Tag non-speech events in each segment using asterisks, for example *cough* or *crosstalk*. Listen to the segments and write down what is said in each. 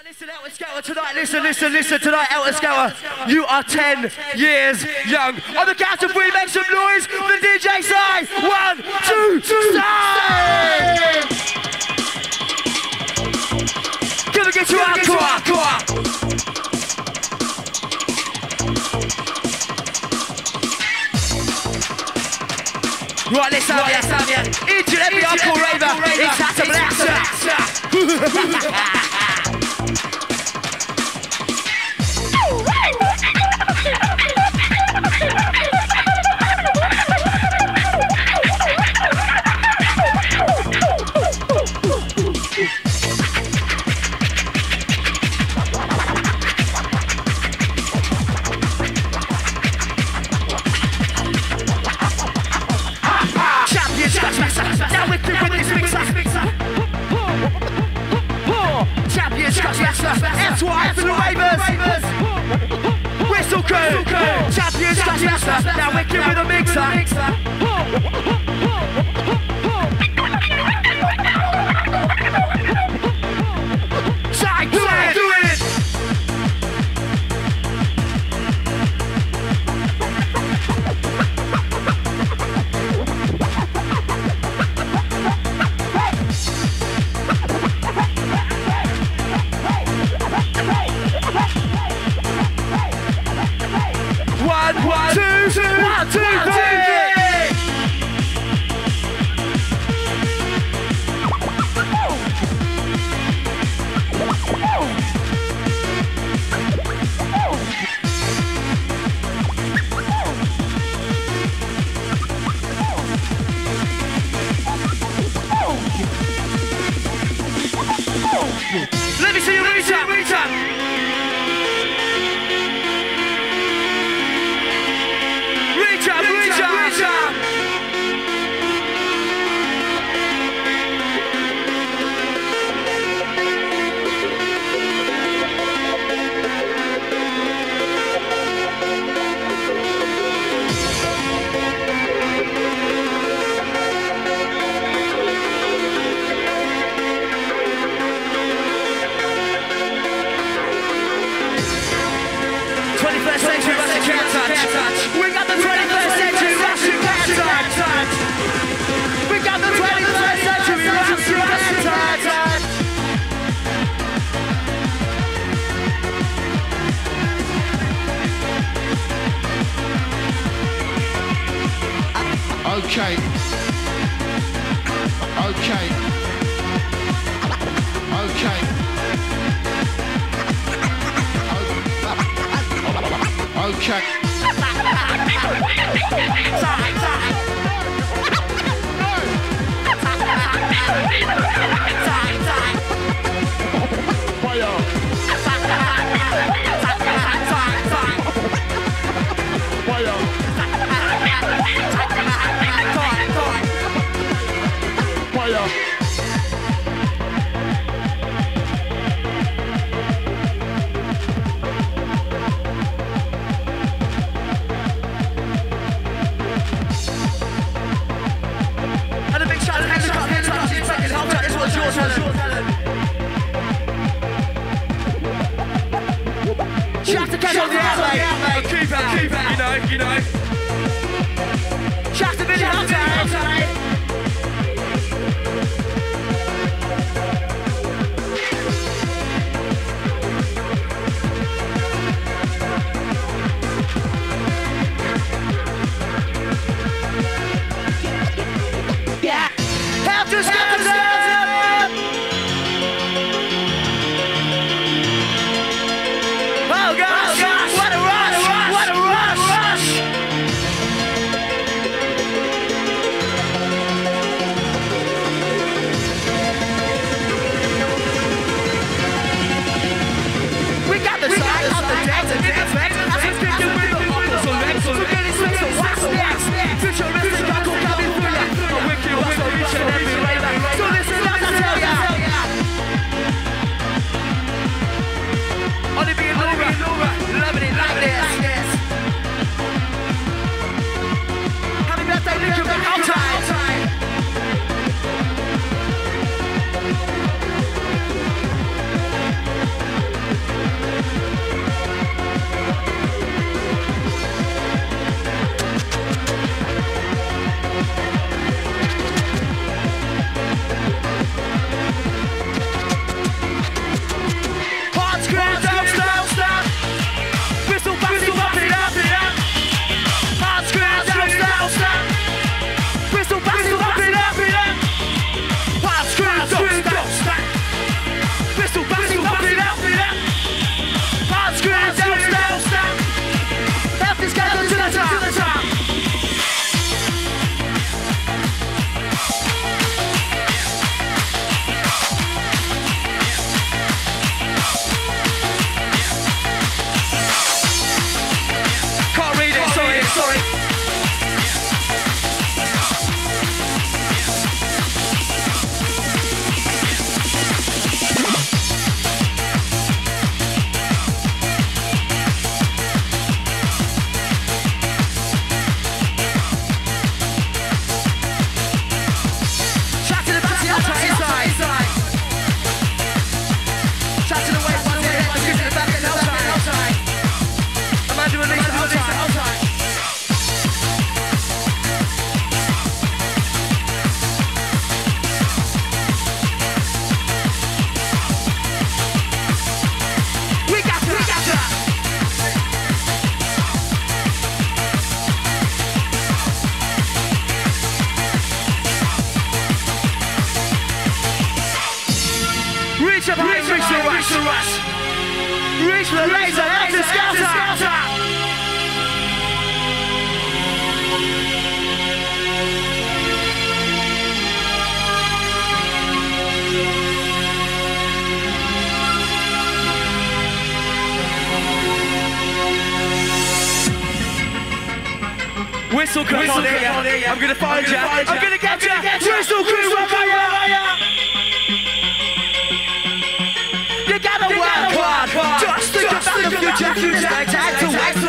tonight, listen, out with Scout tonight, listen, listen, listen, tonight, Elton with You are 10 years young. On the count of three, make some noise. The DJ Sy. One, two, three. Gonna get you hardcore. Right, let's have right, ya, let's have ya. Each and every Uncle Raver, it's the Blaster. *laughs* Sucre, Sucre, Champions, Champions, now we're giving mix-up no check. *laughs* the future. Expect to act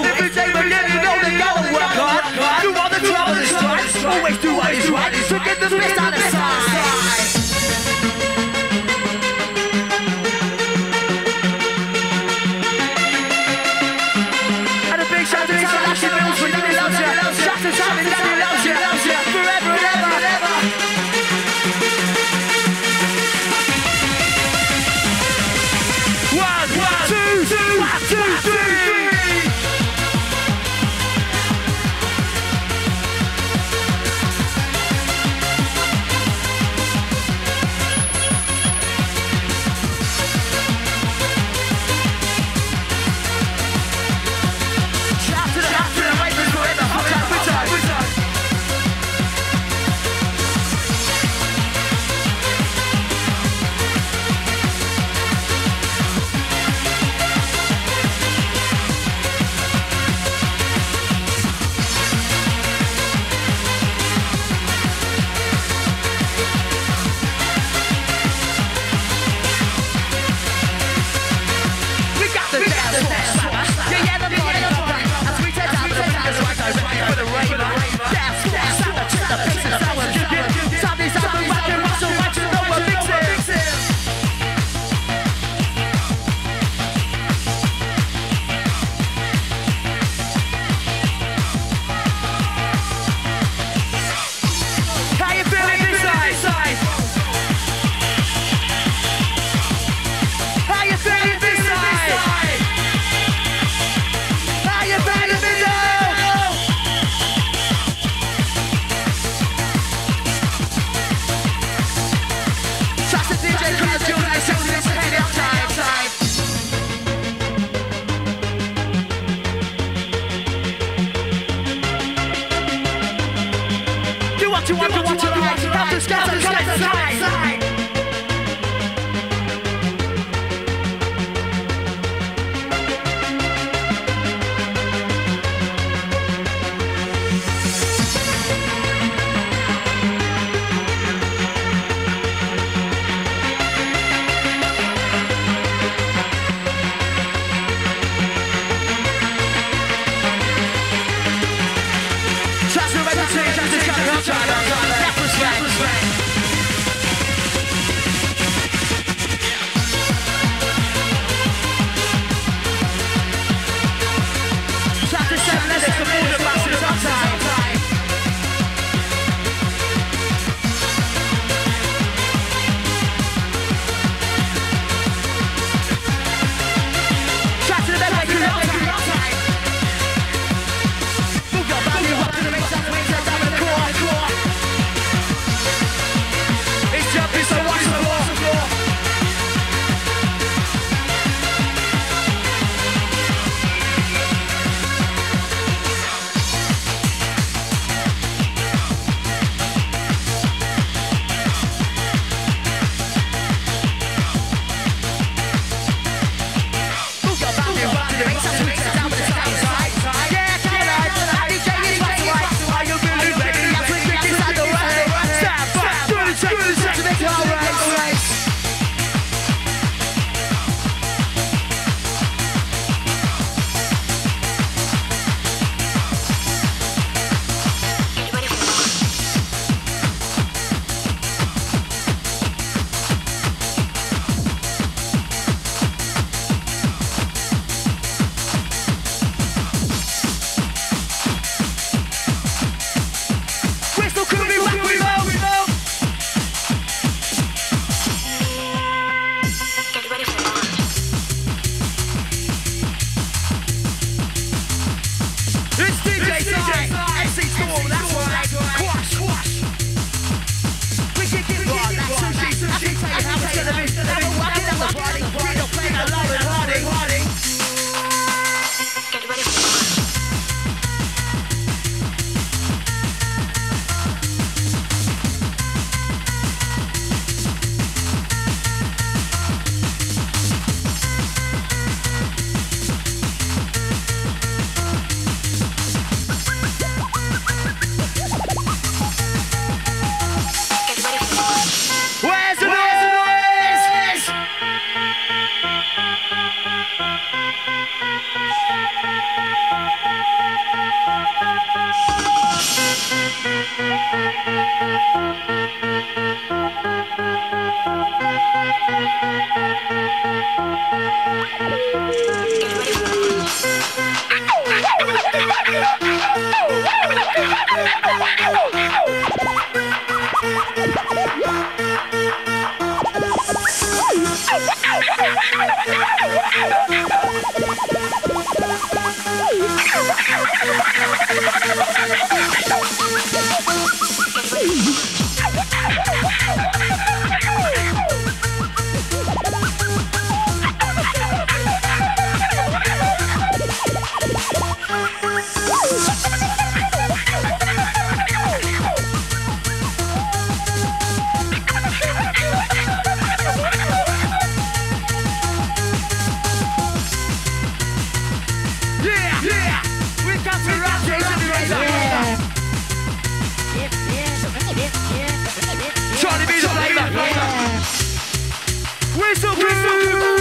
Whistle crew.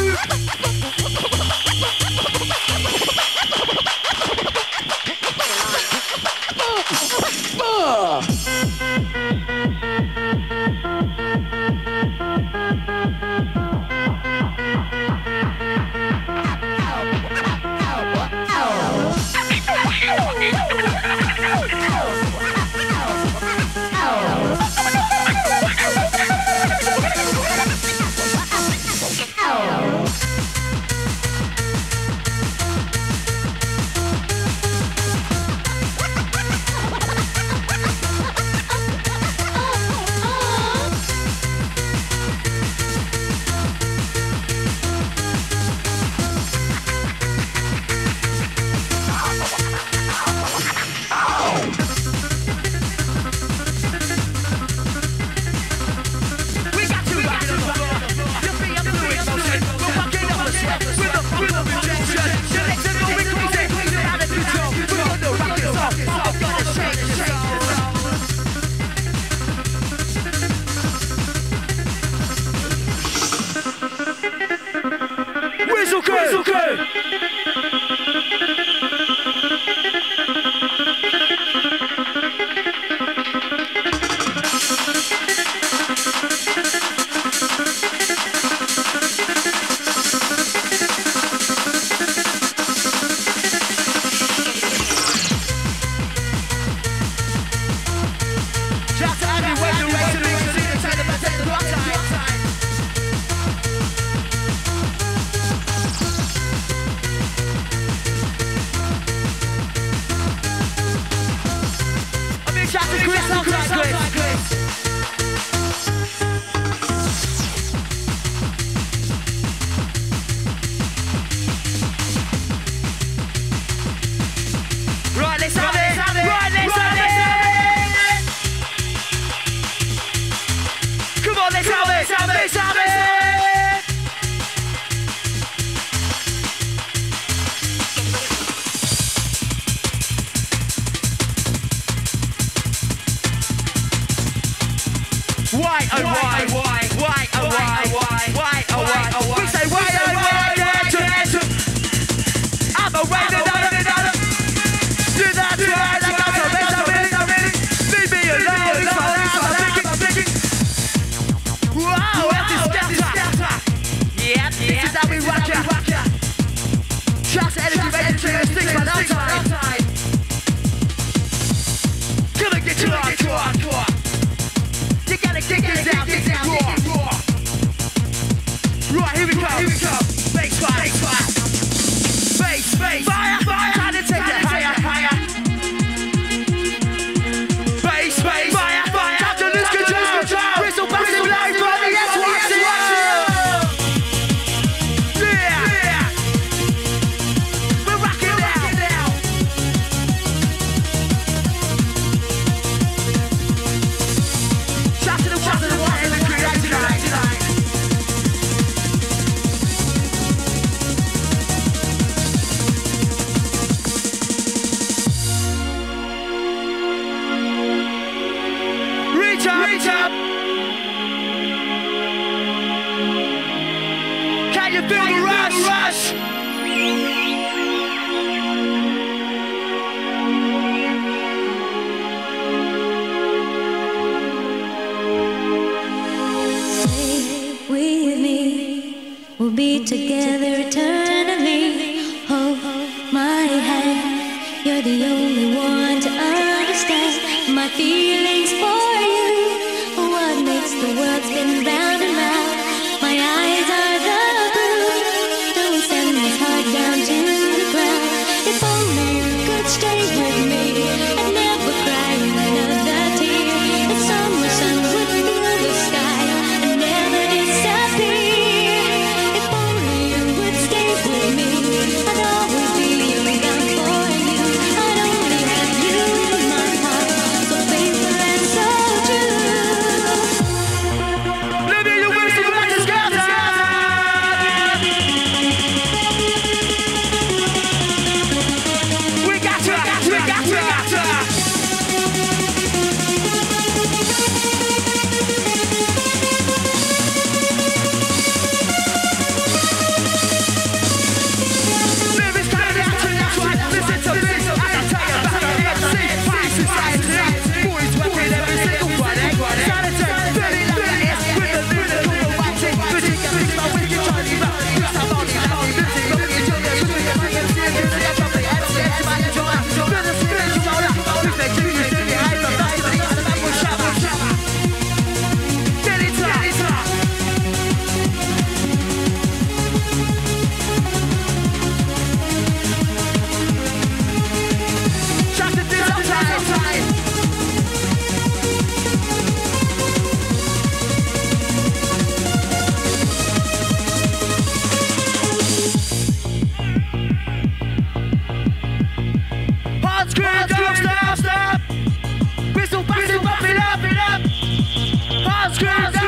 Let's get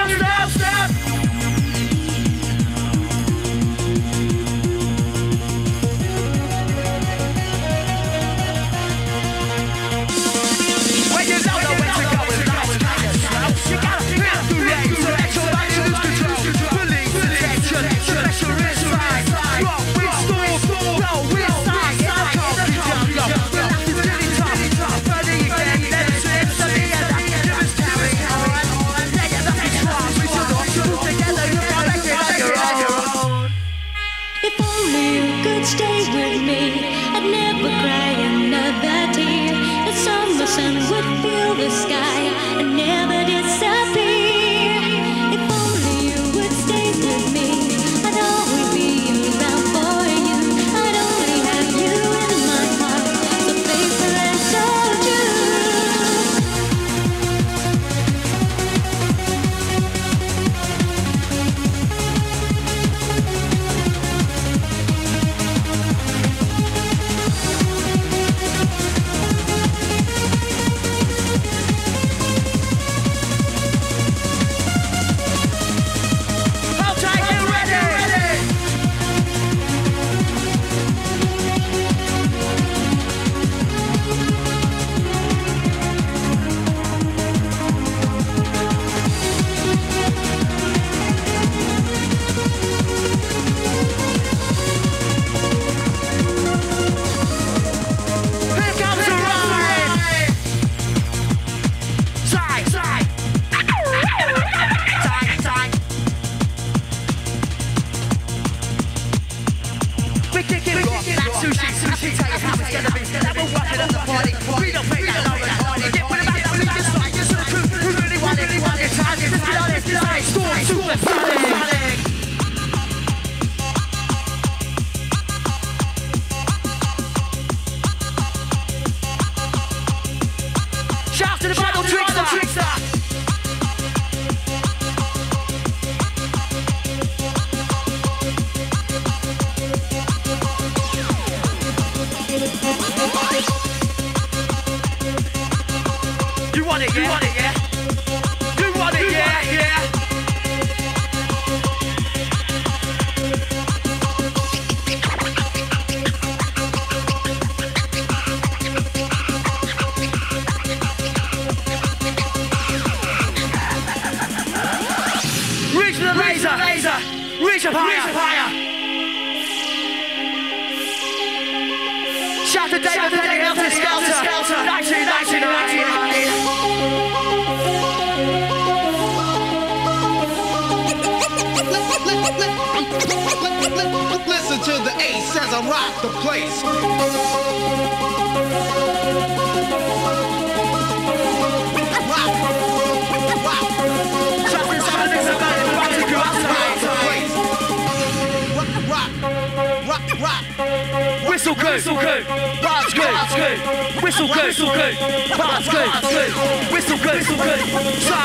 want it, you want it. Listen to the ace as I rock the place. Rock, rock, rock. rock. Whistle good, whistle good, vibes good, whistle good, whistle good, vibes good, whistle good, whistle good,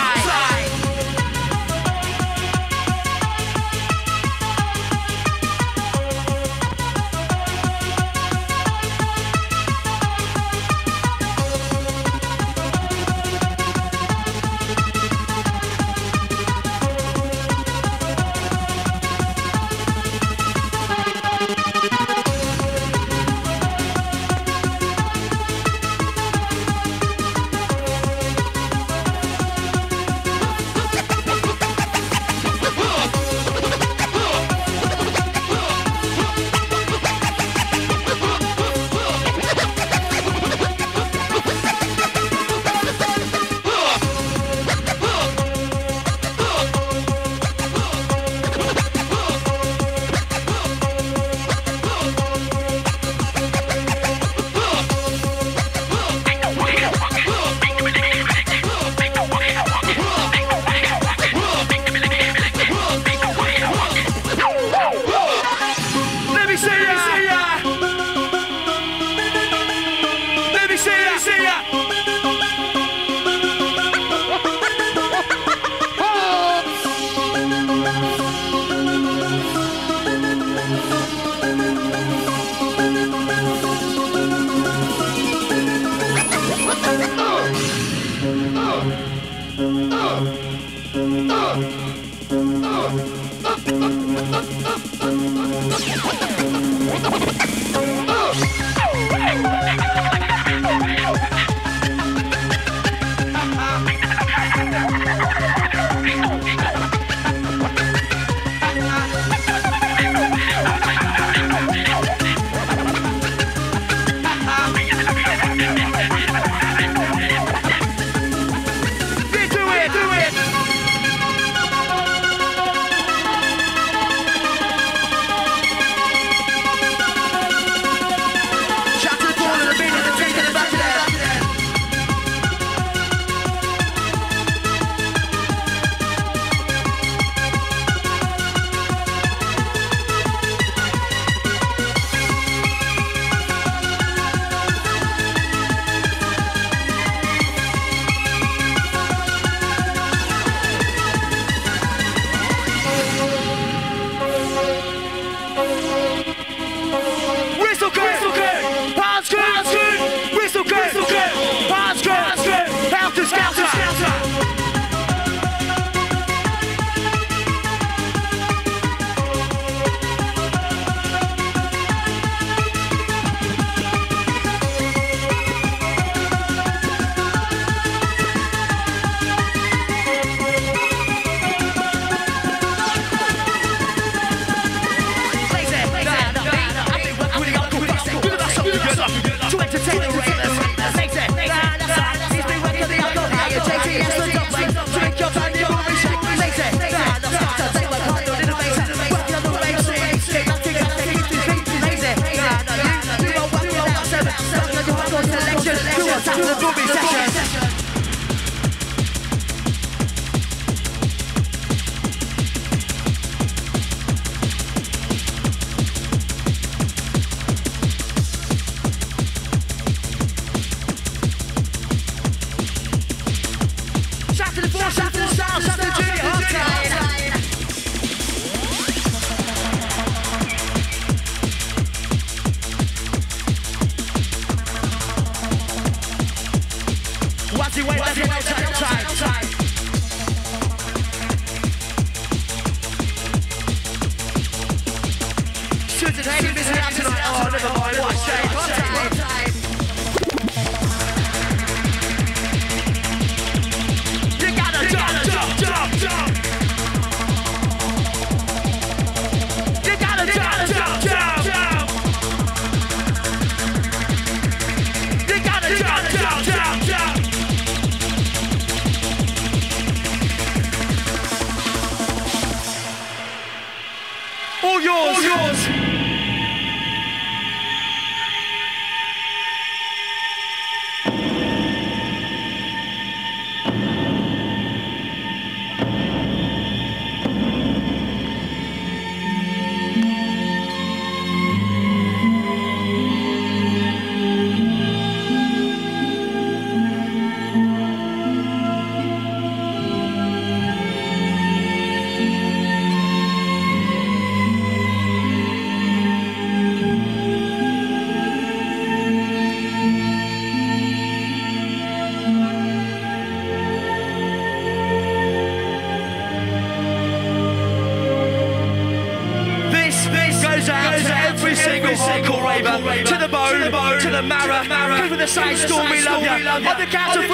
Side still love ya. On the count of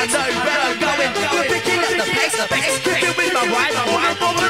I know where I'm going. We're picking up the pace, the pace. Fit with my wife, I'm.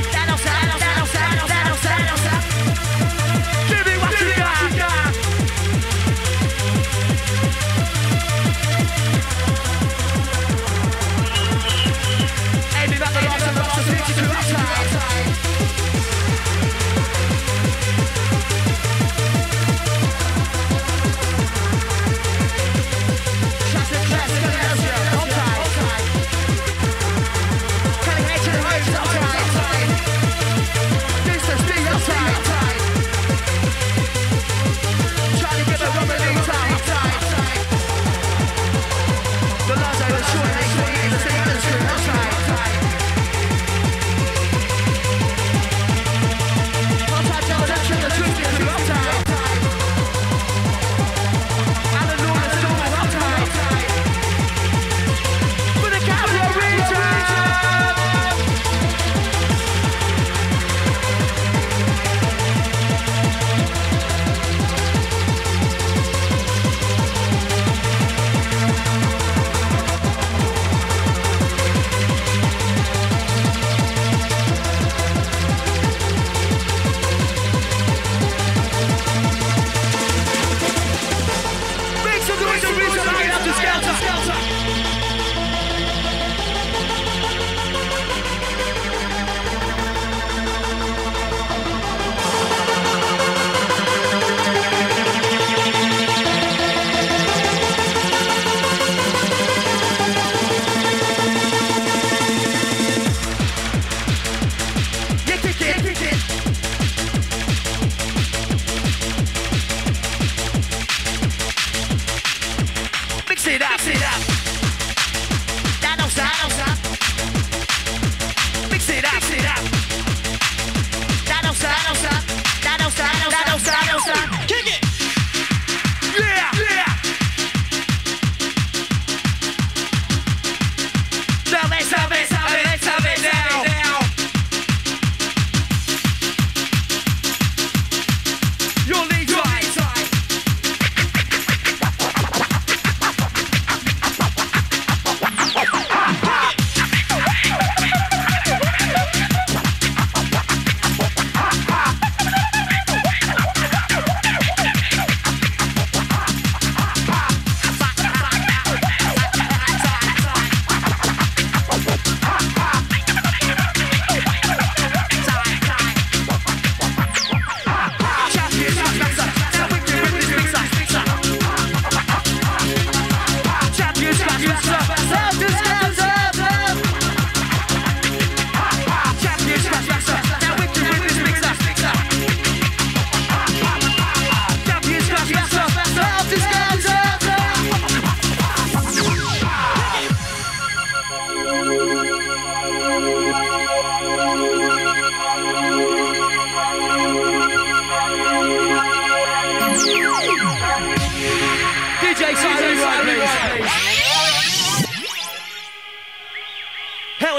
time.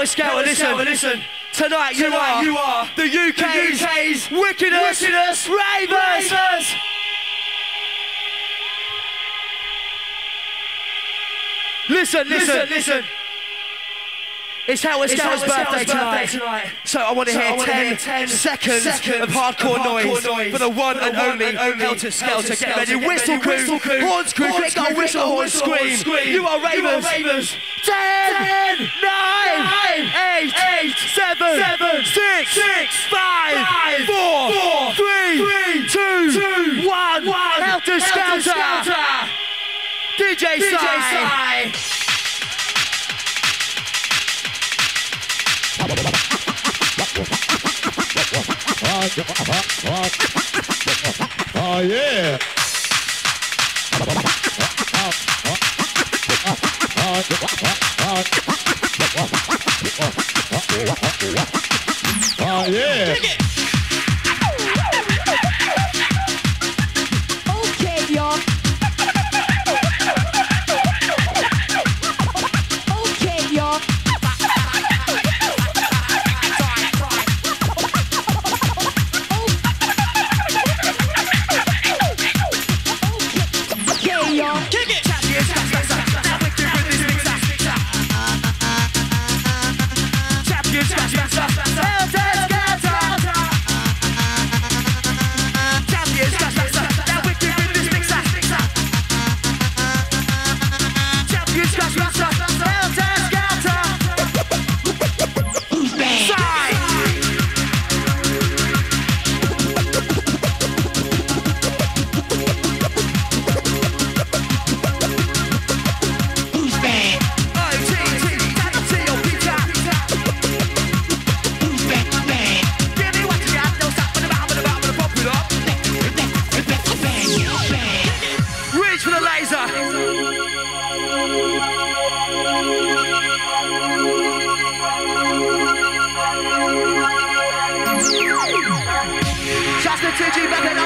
Skelter, listen, listen. Tonight you Tonight are, you are the UK's, the UK's wickedest, wickedest ravers. ravers. Listen, listen, Listen, listen. It's Helter Skelter's birthday, tonight. tonight. So I want to So hear 10, hear 10 seconds, seconds of hardcore, hardcore noise, noise for the one and one only and only Helter Skelter. Get ready, whistle crew, horns crew, click crew, whistle, horn, scream. You are You are ravers. ravers. 10, 9, Nine, 8, eight, 7, seven, 6, six, 5, five, 4, four, 3, three, 2, two, 1, one. Helter Skelter. DJ Sy. Oh yeah. Oh yeah. Oh, 2G back